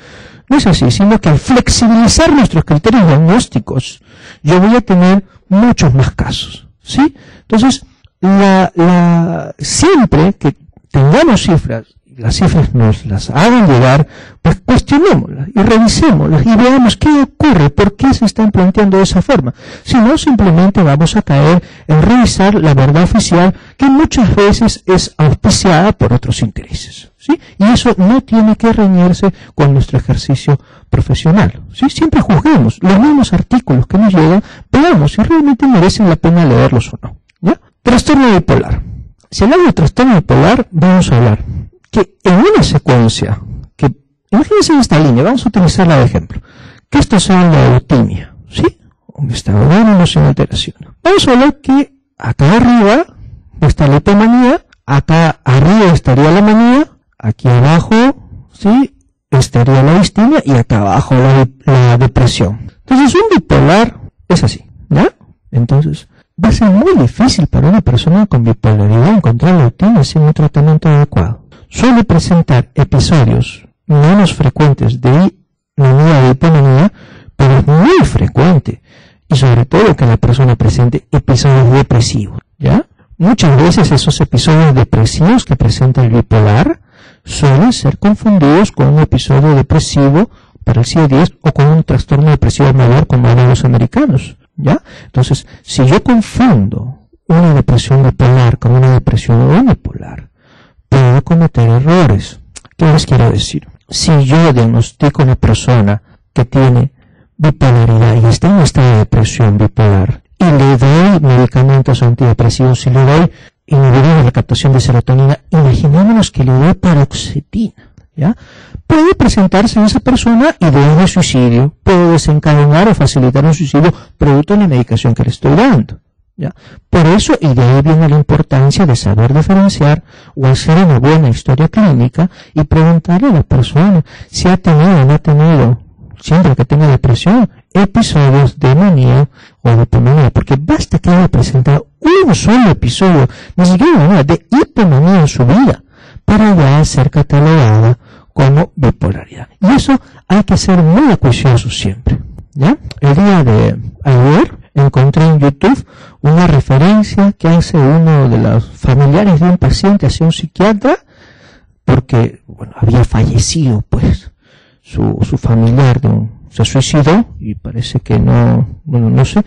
No es así, sino que al flexibilizar nuestros criterios diagnósticos, yo voy a tener muchos más casos. ¿Sí? Entonces, la, la, siempre que tengamos cifras las cifras nos las hagan llegar, pues cuestionémoslas y revisémoslas y veamos qué ocurre, por qué se están planteando de esa forma. Si no, simplemente vamos a caer en revisar la verdad oficial que muchas veces es auspiciada por otros intereses. ¿sí? Y eso no tiene que reñirse con nuestro ejercicio profesional. ¿sí? Siempre juzguemos los mismos artículos que nos llegan, veamos si realmente merecen la pena leerlos o no. ¿ya? Trastorno bipolar. Si hablamos de trastorno bipolar, vamos a hablar que en una secuencia, que imagínense en esta línea, vamos a utilizarla de ejemplo, que esto sea la eutimia, ¿sí? Un estado de ánimo sin alteración. Vamos a ver que acá arriba está la hipomanía, acá arriba estaría la manía, aquí abajo, ¿sí? Estaría la distimia y acá abajo la, la depresión. Entonces un bipolar es así, ¿ya? Entonces, va a ser muy difícil para una persona con bipolaridad encontrar la eutimia sin un tratamiento adecuado suele presentar episodios menos frecuentes de manía de hipomanía, pero es muy frecuente. Y sobre todo que la persona presente episodios depresivos, ¿ya? Muchas veces esos episodios depresivos que presenta el bipolar suelen ser confundidos con un episodio depresivo para el CIE-10 o con un trastorno depresivo mayor como los americanos, ¿ya? Entonces, si yo confundo una depresión bipolar con una depresión unipolar, puedo cometer errores. ¿Qué les quiero decir? Si yo diagnostico a una persona que tiene bipolaridad y está en un estado de depresión bipolar y le doy medicamentos antidepresivos y le doy inhibidores la captación de serotonina, imaginémonos que le doy paroxetina, ¿ya? Puede presentarse en esa persona y de suicidio, puede desencadenar o facilitar un suicidio producto de la medicación que le estoy dando. Por eso, y de ahí viene la importancia de saber diferenciar o hacer una buena historia clínica y preguntarle a la persona si ha tenido o no ha tenido, siempre que tenga depresión, episodios de manía o de hipomanía, porque basta que haya presentado un solo episodio, ni siquiera una de hipomanía en su vida, para ya ser catalogada como bipolaridad. Y eso hay que ser muy acuicioso siempre. El día de ayer encontré en YouTube una referencia que hace uno de los familiares de un paciente hacia un psiquiatra porque bueno, había fallecido pues. Su, su familiar se suicidó y parece que no bueno no sé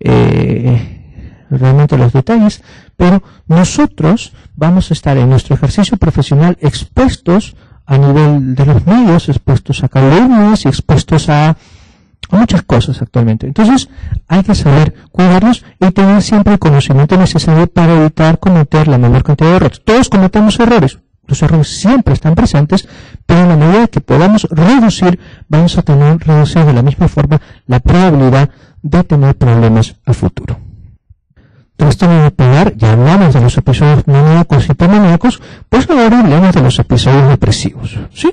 eh, realmente los detalles pero nosotros vamos a estar en nuestro ejercicio profesional expuestos a nivel de los medios expuestos a calumnias y expuestos a muchas cosas actualmente. Entonces, hay que saber cuidarnos y tener siempre el conocimiento necesario para evitar cometer la menor cantidad de errores. Todos cometemos errores. Los errores siempre están presentes, pero en la medida que podamos reducir, vamos a tener reducir de la misma forma la probabilidad de tener problemas a futuro. Trastorno bipolar, ya hablamos de los episodios maníacos y hipomaníacos, pues ahora hablamos de los episodios depresivos. ¿Sí?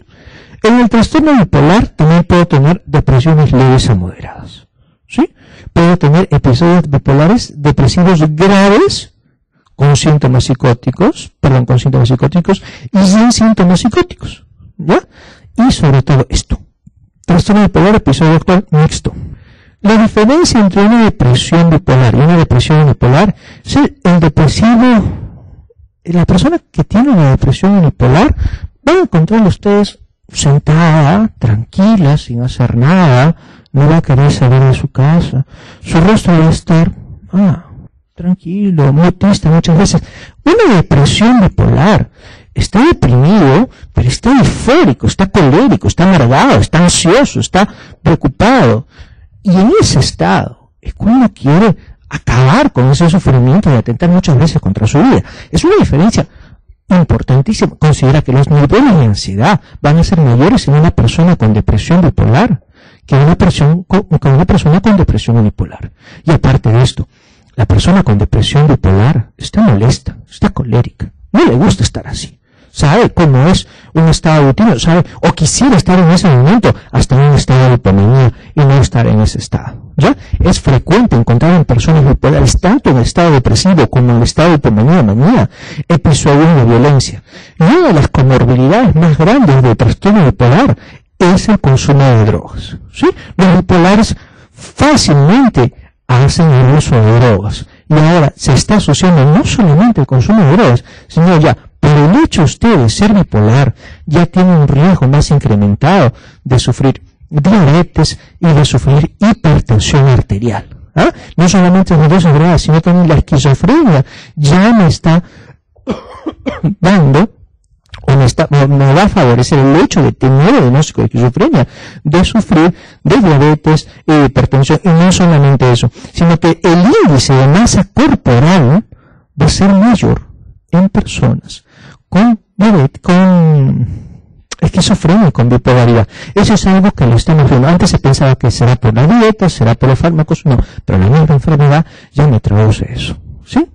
En el trastorno bipolar también puedo tener depresiones leves a moderadas. ¿Sí? Puedo tener episodios bipolares depresivos graves con síntomas psicóticos, perdón, con síntomas psicóticos y sin síntomas psicóticos. ¿Ya? Y sobre todo esto. Trastorno bipolar, episodio actual mixto. La diferencia entre una depresión bipolar y una depresión unipolar es el, depresivo, la persona que tiene una depresión unipolar, van a encontrar ustedes sentada, tranquila, sin hacer nada, no va a querer salir de su casa. Su rostro va a estar, ah, tranquilo, muy triste muchas veces. Una depresión bipolar. Está deprimido, pero está eufórico, está colérico, está amargado, está ansioso, está preocupado. Y en ese estado es cuando quiere acabar con ese sufrimiento y atentar muchas veces contra su vida. Es una diferencia importantísima. Considera que los niveles de ansiedad van a ser mayores en una persona con depresión bipolar que una, persona con, una persona con depresión bipolar. Y aparte de esto, la persona con depresión bipolar está molesta, está colérica, no le gusta estar así. Sabe cómo es un estado de sabe, o quisiera estar en ese momento hasta en un estado de hipomanía y no estar en ese estado. ¿Ya? Es frecuente encontrar en personas bipolares, tanto en estado depresivo como en estado de hipomanía manía, episodios de violencia. Y una de las comorbilidades más grandes del trastorno bipolar es el consumo de drogas. ¿sí? Los bipolares fácilmente hacen el uso de drogas. Y ahora se está asociando no solamente el consumo de drogas, sino ya por el hecho usted de ser bipolar, ya tiene un riesgo más incrementado de sufrir diabetes y de sufrir hipertensión arterial. ¿ah? No solamente las dos sino también la esquizofrenia ya me está dando o me, está, me, va a favorecer el hecho de tener el diagnóstico de esquizofrenia, de sufrir de diabetes y hipertensión. Y no solamente eso, sino que el índice de masa corporal va a ser mayor en personas con con esquizofrenia, con bipolaridad. Eso es algo que lo estamos viendo. Antes se pensaba que será por la dieta, será por los fármacos, no, pero la enfermedad ya me traduce eso. ¿Sí?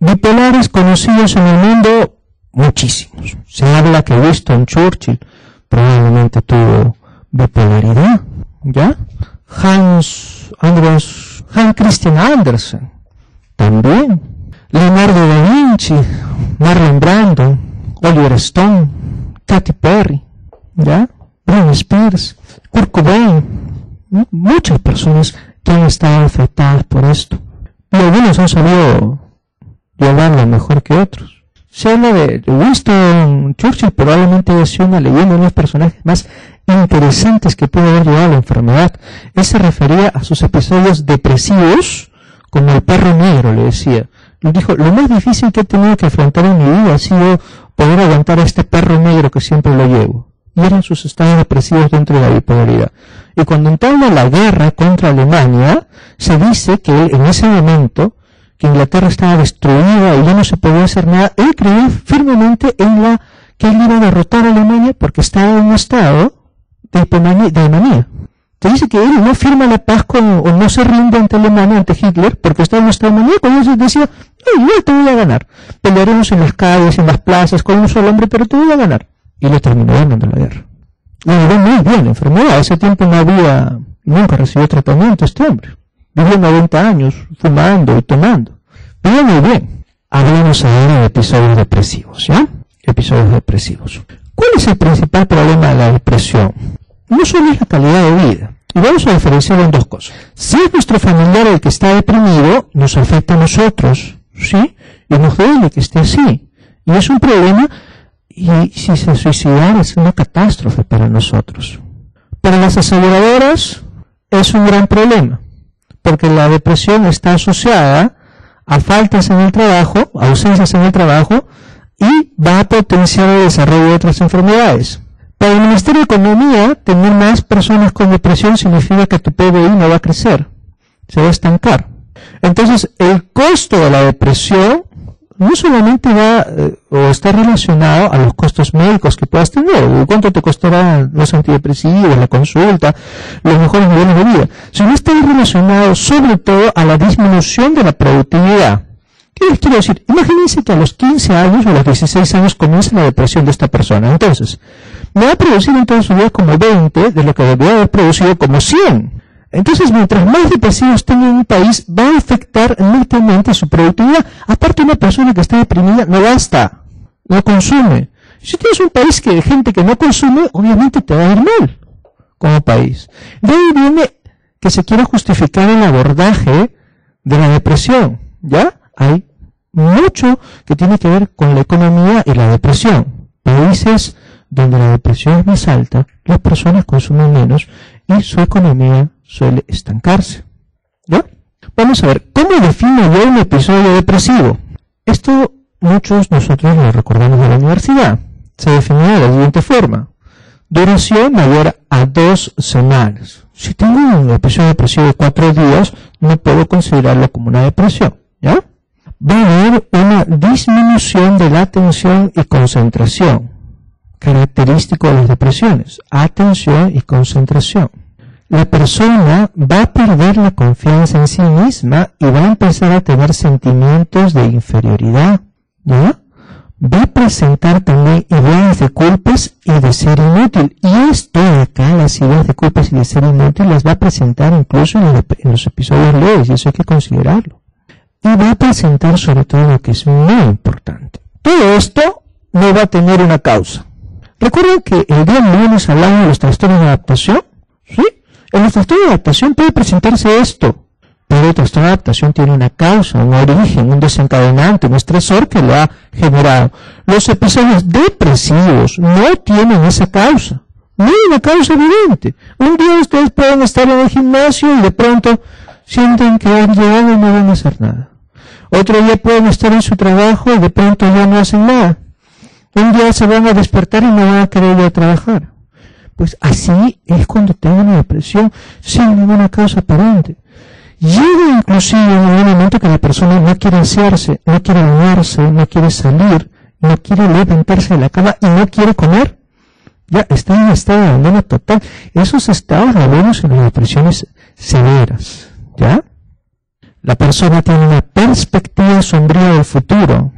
Bipolares conocidos en el mundo, muchísimos. Se habla que Winston Churchill probablemente tuvo bipolaridad, ¿ya? Hans Andros, Hans Christian Andersen, también. Leonardo da Vinci, Marlon Brando, Oliver Stone, Katy Perry, ¿ya? Britney Spears, Kurt Cobain, muchas personas que han estado afectadas por esto. Y algunos han sabido llevarlo mejor que otros. Se habla de Winston Churchill, probablemente haya sido una leyenda, de los personajes más interesantes que pudo haber llevado la enfermedad. Él se refería a sus episodios depresivos como el perro negro, le decía. Dijo, lo más difícil que he tenido que afrontar en mi vida ha sido poder aguantar a este perro negro que siempre lo llevo. Y eran sus estados depresivos dentro de la bipolaridad. Y cuando entraba la guerra contra Alemania, se dice que él, en ese momento, que Inglaterra estaba destruida y ya no se podía hacer nada, él creía firmemente en la que él iba a derrotar a Alemania porque estaba en un estado de de. Se dice que él no firma la paz con, o no se rinde ante Alemania, ante Hitler, porque estaba en de manía, cuando él decía, no, yo te voy a ganar. Pelearemos en las calles, en las plazas, con un solo hombre, pero te voy a ganar. Y le terminó ganando la guerra. Y le muy bien la enfermedad. Ese tiempo no había, nunca recibió tratamiento este hombre. Vivió 90 años fumando y tomando. Vivió muy bien. Hablamos ahora de episodios depresivos, ¿ya? Episodios depresivos. ¿Cuál es el principal problema de la depresión? No solo es la calidad de vida. Y vamos a diferenciarlo en dos cosas. Si es nuestro familiar el que está deprimido, nos afecta a nosotros. ¿sí? Y nos duele que esté así. Y es un problema, y si se suicidara es una catástrofe para nosotros. Para las aseguradoras es un gran problema, porque la depresión está asociada a faltas en el trabajo, ausencias en el trabajo, y va a potenciar el desarrollo de otras enfermedades. Para el Ministerio de Economía, tener más personas con depresión significa que tu PBI no va a crecer, se va a estancar. Entonces, el costo de la depresión no solamente va eh, o está relacionado a los costos médicos que puedas tener, cuánto te costarán los antidepresivos, la consulta, los mejores niveles de vida, sino está relacionado sobre todo a la disminución de la productividad. ¿Qué les quiero decir? Imagínense que a los 15 años o a los 16 años comienza la depresión de esta persona. Entonces, me va a producir en toda su vida como 20 de lo que debería haber producido como 100. Entonces, mientras más depresivos tenga un país, va a afectar netamente su productividad. Aparte, una persona que está deprimida no gasta, no consume. Si tienes un país que de gente que no consume, obviamente te va a ir mal como país. De ahí viene que se quiere justificar el abordaje de la depresión. ¿Ya? Hay mucho que tiene que ver con la economía y la depresión. Países donde la depresión es más alta, las personas consumen menos y su economía suele estancarse. ¿Ya? Vamos a ver, ¿cómo defino yo un episodio depresivo? Esto muchos nosotros lo recordamos de la universidad. Se define de la siguiente forma. Duración mayor a dos semanas. Si tengo un episodio depresivo de cuatro días, no puedo considerarlo como una depresión, ¿ya? Va a haber una disminución de la atención y concentración, característico de las depresiones, atención y concentración. La persona va a perder la confianza en sí misma y va a empezar a tener sentimientos de inferioridad, ¿ya? va a presentar también ideas de culpas y de ser inútil. Y esto de acá, las ideas de culpas y de ser inútil, las va a presentar incluso en, los episodios leves, y eso hay que considerarlo. Y va a presentar sobre todo lo que es muy importante. Todo esto no va a tener una causa. Recuerden que el día lunes hablamos de los trastornos de adaptación. ¿Sí? En los trastornos de adaptación puede presentarse esto pero el trastorno de adaptación tiene una causa, un origen, un desencadenante, un estresor que lo ha generado. Los episodios depresivos no tienen esa causa. No hay una causa evidente. Un día ustedes pueden estar en el gimnasio y de pronto sienten que han llegado y no van a hacer nada. Otro día pueden estar en su trabajo y de pronto ya no hacen nada. Un día se van a despertar y no van a querer ir a trabajar. Pues así es cuando tengan una depresión sin ninguna causa aparente. Llega inclusive un momento que la persona no quiere hacerse, no quiere bañarse, no quiere salir, no quiere levantarse de la cama y no quiere comer. Ya está en estado de abandono total. Esos estados los vemos en las depresiones severas. ¿Ya? La persona tiene una perspectiva sombría del futuro.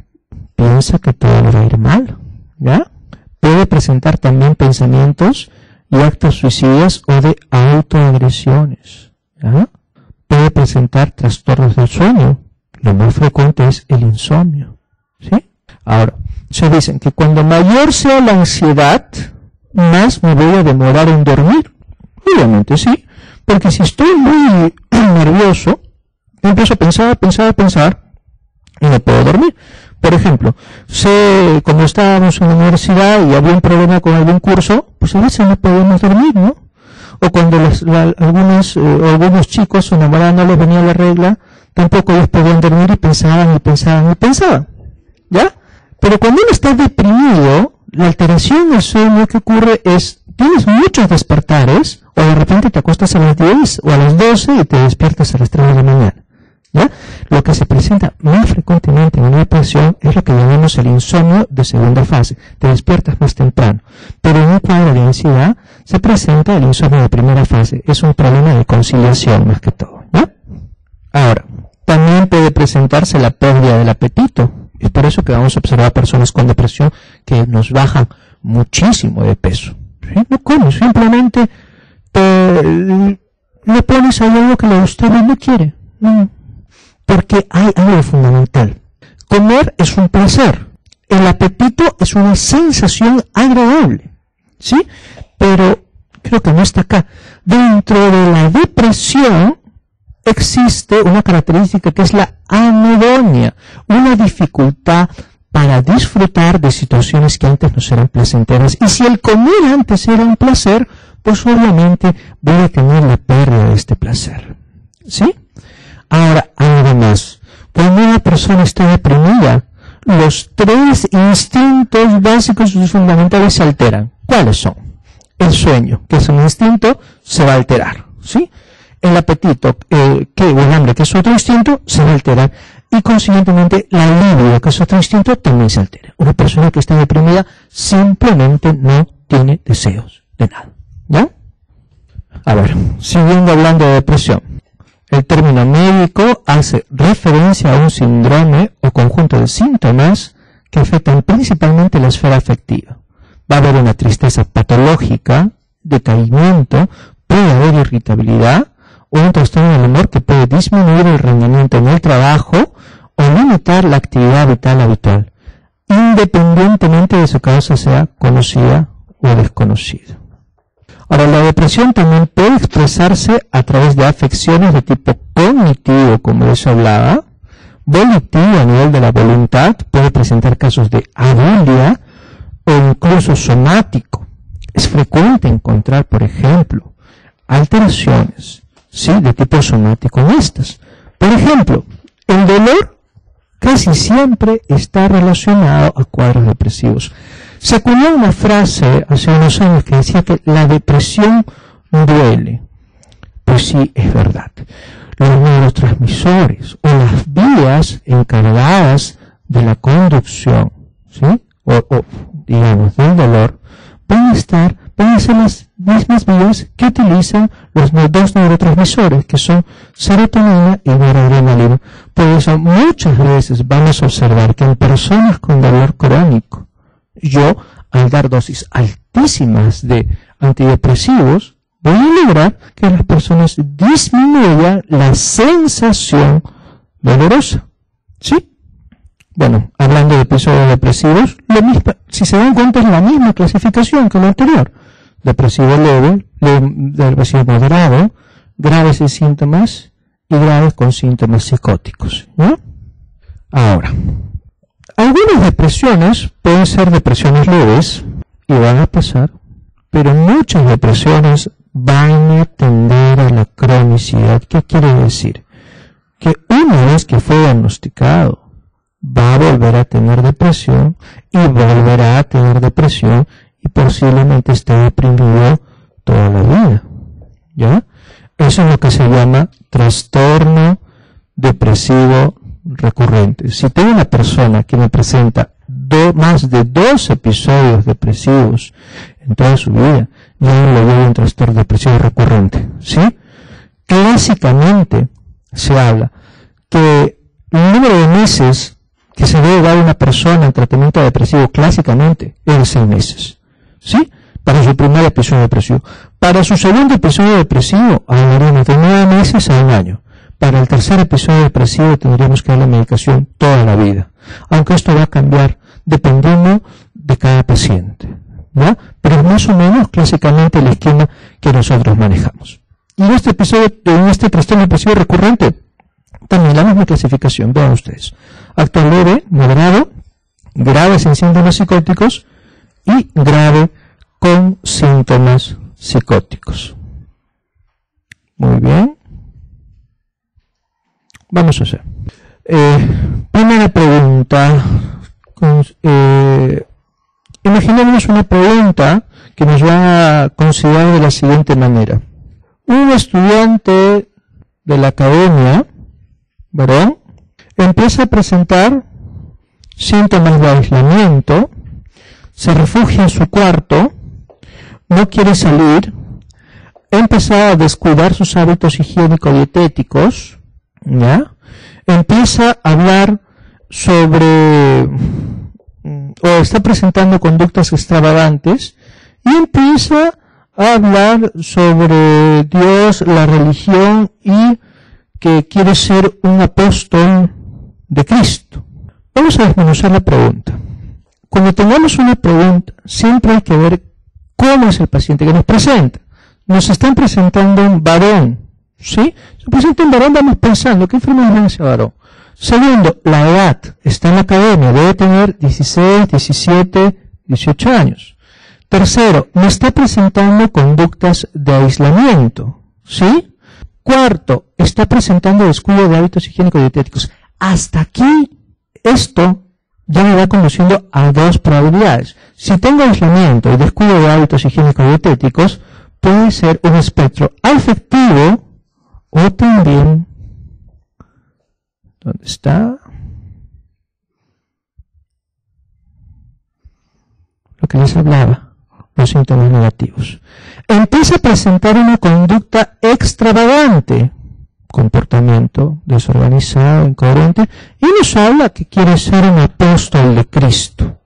Piensa que todo va a ir mal. ¿Ya? Puede presentar también pensamientos y actos suicidas o de autoagresiones. ¿Ya? puede presentar trastornos del sueño. Lo más frecuente es el insomnio. ¿Sí? Ahora, se dicen que cuando mayor sea la ansiedad, más me voy a demorar en dormir. Obviamente sí, porque si estoy muy nervioso, empiezo a pensar, pensar, pensar y no puedo dormir. Por ejemplo, sé, cuando estábamos en la universidad y había un problema con algún curso, pues a veces no podemos dormir, ¿no? o cuando algunos, eh, algunos chicos, su enamorada no les venía la regla, tampoco ellos podían dormir y pensaban y pensaban y pensaban. ¿Ya? Pero cuando uno está deprimido, la alteración del sueño que ocurre es, tienes muchos despertares, o de repente te acuestas a las 10 o a las 12 y te despiertas a las 3 de la mañana. Lo que se presenta más frecuentemente en una depresión es lo que llamamos el insomnio de segunda fase. Te despiertas más temprano. Pero en un cuadro de ansiedad se presenta el insomnio de primera fase. Es un problema de conciliación más que todo. ¿ya? Ahora, también puede presentarse la pérdida del apetito. Es por eso que vamos a observar personas con depresión que nos bajan muchísimo de peso. No comes, simplemente te, le pones a algo que le gusta y no quiere. No, porque hay algo fundamental. Comer es un placer. El apetito es una sensación agradable. ¿Sí? Pero creo que no está acá. Dentro de la depresión existe una característica que es la anedonia, una dificultad para disfrutar de situaciones que antes no eran placenteras. Y si el comer antes era un placer, pues obviamente voy a tener la pérdida de este placer. ¿Sí? Ahora, además, cuando una persona está deprimida, los tres instintos básicos y fundamentales se alteran. ¿Cuáles son? El sueño, que es un instinto, se va a alterar. ¿Sí? El apetito, eh, que, o el hambre, que es otro instinto, se va a alterar. Y consiguientemente, la libido, que es otro instinto, también se altera. Una persona que está deprimida simplemente no tiene deseos de nada. ¿Ya? A ver, siguiendo hablando de depresión. El término médico hace referencia a un síndrome o conjunto de síntomas que afectan principalmente la esfera afectiva. Va a haber una tristeza patológica, decaimiento, puede haber irritabilidad o un trastorno del humor que puede disminuir el rendimiento en el trabajo o limitar la actividad vital habitual, independientemente de su causa sea conocida o desconocida. Ahora, la depresión también puede expresarse a través de afecciones de tipo cognitivo, como les hablaba, volitivo a nivel de la voluntad, puede presentar casos de abulia o incluso somático. Es frecuente encontrar, por ejemplo, alteraciones, ¿sí? De tipo somático en estas. Por ejemplo, el dolor casi siempre está relacionado a cuadros depresivos. Se acuñó una frase hace unos años que decía que la depresión duele. pues sí es verdad. Los neurotransmisores o las vías encargadas de la conducción, ¿sí? O, o digamos, del dolor, pueden estar, pueden ser las mismas vías que utilizan los dos neurotransmisores, que son serotonina y noradrenalina. Por eso muchas veces vamos a observar que en personas con dolor crónico, yo, al dar dosis altísimas de antidepresivos, voy a lograr que las personas disminuyan la sensación dolorosa. ¿Sí? Bueno, hablando de episodios depresivos, lo mismo, si se dan cuenta es la misma clasificación que lo anterior. Depresivo leve, depresivo moderado, graves sin síntomas y graves con síntomas psicóticos. Ahora, algunas depresiones pueden ser depresiones leves y van a pasar, pero muchas depresiones van a tender a la cronicidad. ¿Qué quiere decir? Que una vez que fue diagnosticado, va a volver a tener depresión y volverá a tener depresión y posiblemente esté deprimido toda la vida. ¿Ya? Eso es lo que se llama trastorno depresivo recurrente. Si tengo una persona que me presenta más de dos episodios depresivos en toda su vida, yo le doy un trastorno depresivo recurrente. ¿Sí? Clásicamente se habla que el número de meses que se debe dar a una persona en tratamiento depresivo clásicamente es de seis meses. ¿Sí? Para su primer episodio depresivo. Para su segundo episodio depresivo, hablaremos de nueve meses a un año. Para el tercer episodio depresivo tendríamos que dar la medicación toda la vida. Aunque esto va a cambiar dependiendo de cada paciente. ¿no? Pero más o menos clásicamente el esquema que nosotros manejamos. Y en este episodio, en este trastorno depresivo recurrente, también la misma clasificación, vean ustedes. Actual leve, moderado, grave sin síntomas psicóticos y grave con síntomas psicóticos. Muy bien. Vamos a hacer. Eh, primera pregunta. Eh, imaginemos una pregunta que nos va a considerar de la siguiente manera. Un estudiante de la academia, ¿verdad? Empieza a presentar síntomas de aislamiento, se refugia en su cuarto, no quiere salir, empieza a descuidar sus hábitos higiénico-dietéticos, ¿ya? Empieza a hablar sobre, o está presentando conductas extravagantes, y empieza a hablar sobre Dios, la religión y que quiere ser un apóstol de Cristo. Vamos a desmenuzar la pregunta. Cuando tengamos una pregunta, siempre hay que ver cómo es el paciente que nos presenta. Nos están presentando un varón, ¿sí? Se presenta un varón, vamos pensando, ¿qué enfermedad es ese varón? Segundo, la edad. Está en la academia, debe tener 16, 17, 18 años. Tercero, me está presentando conductas de aislamiento, ¿sí? Cuarto, está presentando descuido de hábitos higiénicos dietéticos. Hasta aquí, esto ya me va conduciendo a dos probabilidades. Si tengo aislamiento y descuido de hábitos higiénicos dietéticos, puede ser un espectro afectivo o también, ¿dónde está? Lo que les hablaba, los síntomas negativos. Empieza a presentar una conducta extravagante, comportamiento desorganizado, incoherente, y nos habla que quiere ser un apóstol de Cristo.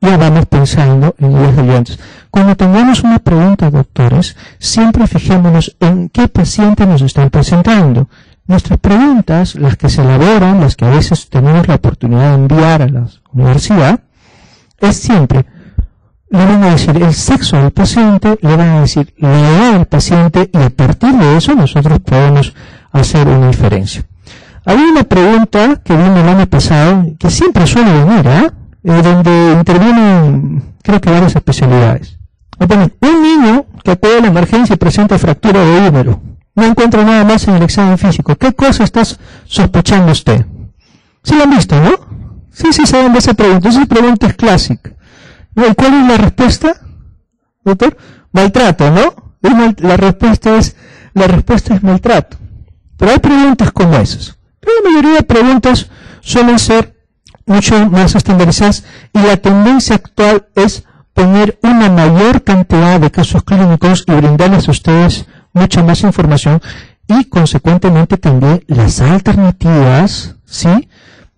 Ya vamos pensando en los oyentes. Cuando tengamos una pregunta, doctores, siempre fijémonos en qué paciente nos están presentando. Nuestras preguntas, las que se elaboran, las que a veces tenemos la oportunidad de enviar a la universidad, es siempre, le van a decir el sexo del paciente, le van a decir la edad del paciente y a partir de eso nosotros podemos hacer una diferencia. Había una pregunta que vino el año pasado, que siempre suele venir, ¿eh? Eh donde intervienen, creo que varias especialidades. un niño que acude a la emergencia y presenta fractura de húmero. No encuentra nada más en el examen físico. ¿Qué cosa estás sospechando usted? ¿Sí lo han visto, no? Sí, sí saben de esa pregunta. Esa pregunta es clásica. ¿Y cuál es la respuesta, doctor? Maltrato, ¿no? La respuesta es la respuesta es maltrato. Pero hay preguntas como esas. Pero la mayoría de preguntas suelen ser mucho más estandarizadas y la tendencia actual es poner una mayor cantidad de casos clínicos y brindarles a ustedes mucha más información y consecuentemente también las alternativas, ¿sí?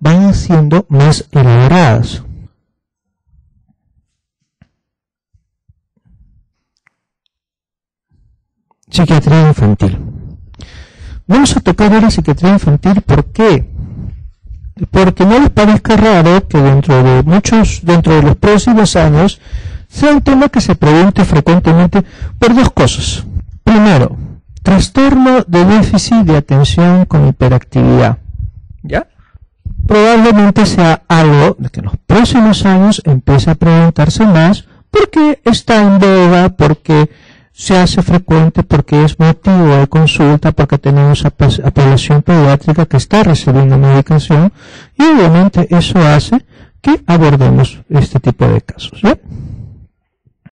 Van siendo más elaboradas. Psiquiatría infantil. Vamos a tocar ahora psiquiatría infantil, ¿por qué? Porque no les parezca raro que dentro de muchos, dentro de los próximos años, sea un tema que se pregunte frecuentemente por dos cosas. Primero, trastorno de déficit de atención con hiperactividad. ¿Ya? Probablemente sea algo de que en los próximos años empiece a preguntarse más porque está en boga, porque se hace frecuente, porque es motivo de consulta, porque tenemos a, población pediátrica que está recibiendo medicación y obviamente eso hace que abordemos este tipo de casos.